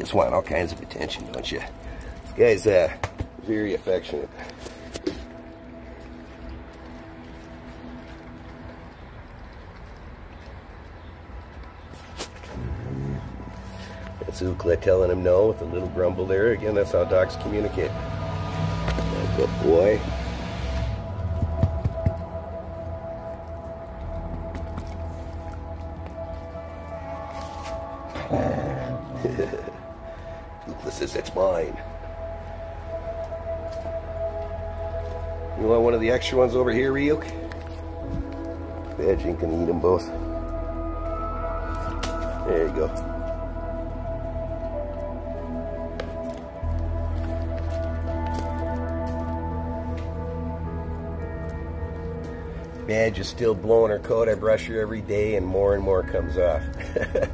just want all kinds of attention, don't you? This guy's uh, very affectionate. That's Ookla telling him no with a little grumble there. Again, that's how dogs communicate. Good boy. Ookla says, that's mine. You want one of the extra ones over here, Ryuk? Badging can eat them both. There you go. Badge is still blowing her coat. I brush her every day and more and more comes off.